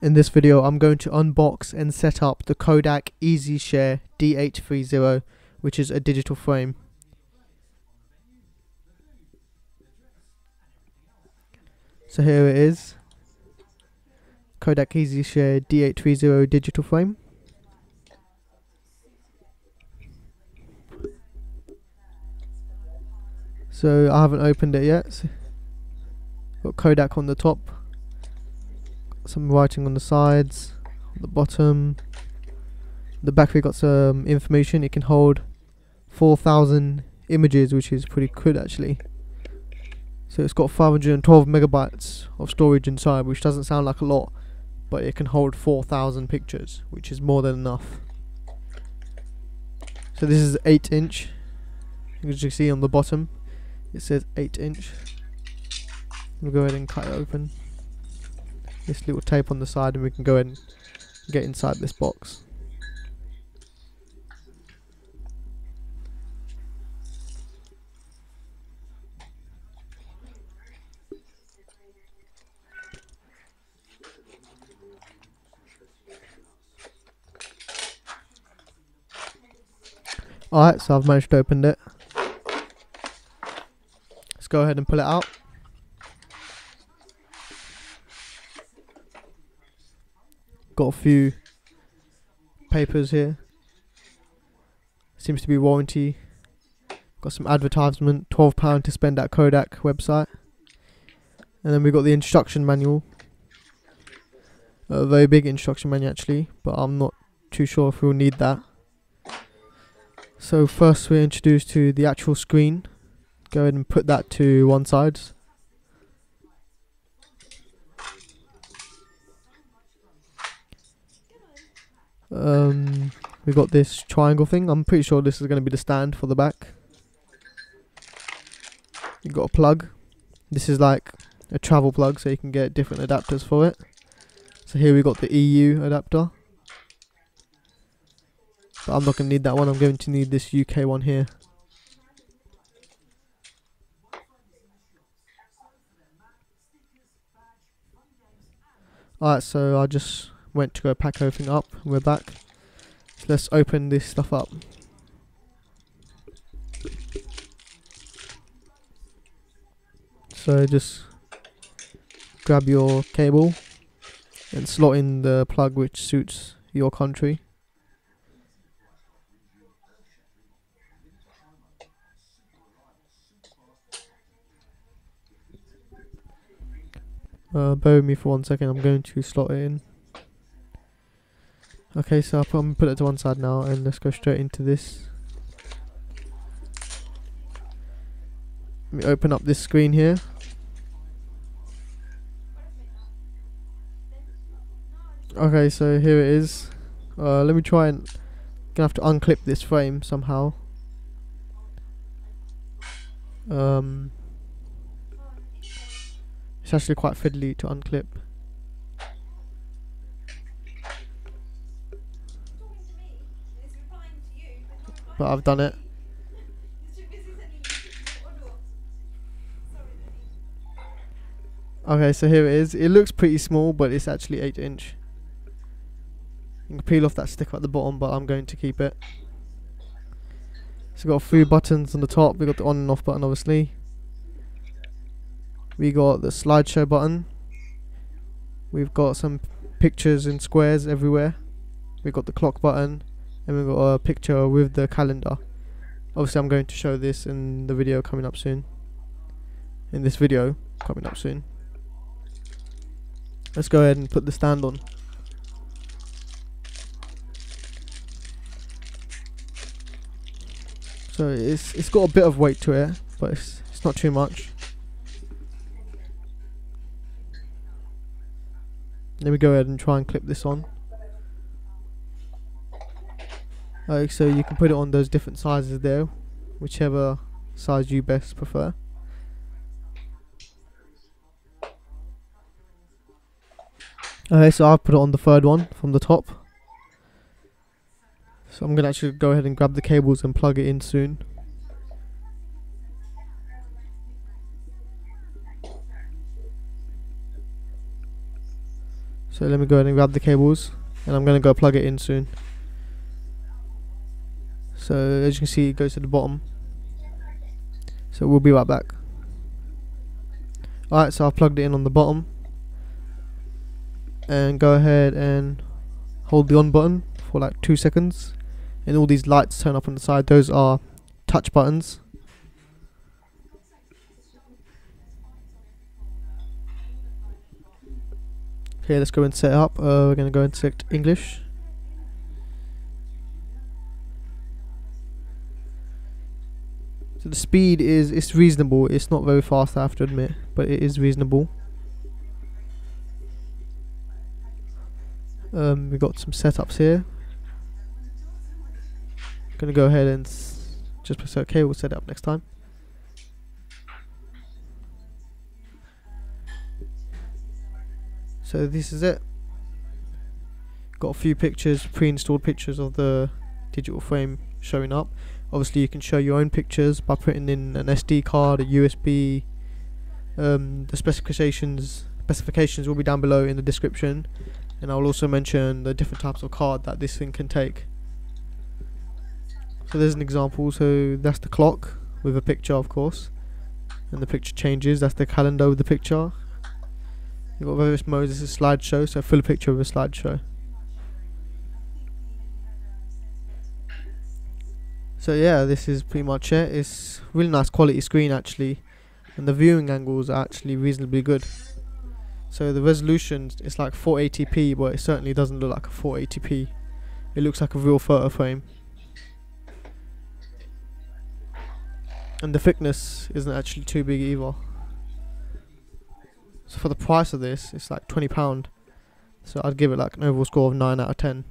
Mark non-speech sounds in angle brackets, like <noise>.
In this video I'm going to unbox and set up the Kodak EasyShare D830 which is a digital frame. So here it is. Kodak EasyShare D830 digital frame. So I haven't opened it yet. So got Kodak on the top, some writing on the sides, the bottom. The back we got some information. It can hold 4,000 images, which is pretty good actually. So it's got 512 megabytes of storage inside, which doesn't sound like a lot, but it can hold 4,000 pictures, which is more than enough. So this is 8 inch, as you can see on the bottom, it says 8 inch. We'll go ahead and cut it open. This little tape on the side and we can go and get inside this box. Alright, so I've managed to open it. Let's go ahead and pull it out. Got a few papers here. Seems to be warranty. Got some advertisement, £12 to spend at Kodak website. And then we got the instruction manual. A very big instruction manual actually, but I'm not too sure if we'll need that. So first we're introduced to the actual screen. Go ahead and put that to one side. Um, we got this triangle thing. I'm pretty sure this is going to be the stand for the back. You got a plug. This is like a travel plug, so you can get different adapters for it. So here we got the EU adapter. But I'm not going to need that one, I'm going to need this UK one here. Alright, so I just went to go pack everything up. We're back. So let's open this stuff up. So just grab your cable and slot in the plug which suits your country. Uh, bear with me for one second, I'm going to slot it in. Okay, so going to put it to one side now and let's go straight into this. Let me open up this screen here. Okay, so here it is. Uh, let me try and gonna have to unclip this frame somehow. Um, it's actually quite fiddly to unclip. But I've done it. Okay, so here it is. It looks pretty small, but it's actually 8 inch. You can peel off that sticker at the bottom, but I'm going to keep it. So we've got a few <sighs> buttons on the top. We've got the on and off button, obviously we got the slideshow button we've got some pictures in squares everywhere We've got the clock button and we've got a picture with the calendar. Obviously I'm going to show this in the video coming up soon. In this video coming up soon. Let's go ahead and put the stand on. So it's it's got a bit of weight to it but it's, it's not too much. Let me go ahead and try and clip this on. Like so you can put it on those different sizes there, whichever size you best prefer. Okay, so I've put it on the third one from the top. So I'm gonna actually go ahead and grab the cables and plug it in soon. So let me go ahead and grab the cables and I'm going to go plug it in soon. So as you can see it goes to the bottom. So we'll be right back. Alright so I've plugged it in on the bottom. And go ahead and hold the on button for like two seconds. And all these lights turn up on the side. Those are touch buttons. Okay let's go and set it up. Uh, we're gonna go and select English so the speed is it's reasonable. It's not very fast I have to admit but it is reasonable. Um, we've got some setups here. Gonna go ahead and just press OK we'll set it up next time. So this is it. Got a few pictures pre-installed pictures of the digital frame showing up. Obviously you can show your own pictures by putting in an SD card a USB um, the specifications specifications will be down below in the description. And I'll also mention the different types of card that this thing can take. So there's an example. So that's the clock with a picture of course. And the picture changes. That's the calendar with the picture. You've got various modes. This is a slideshow. So full picture of a slideshow so yeah this is pretty much it. It's really nice quality screen actually. And the viewing angles are actually reasonably good. So the resolution is like 480p but it certainly doesn't look like a 480p it looks like a real photo frame. And the thickness isn't actually too big either. So for the price of this it's like 20 pound. So I'd give it like an overall score of 9 out of 10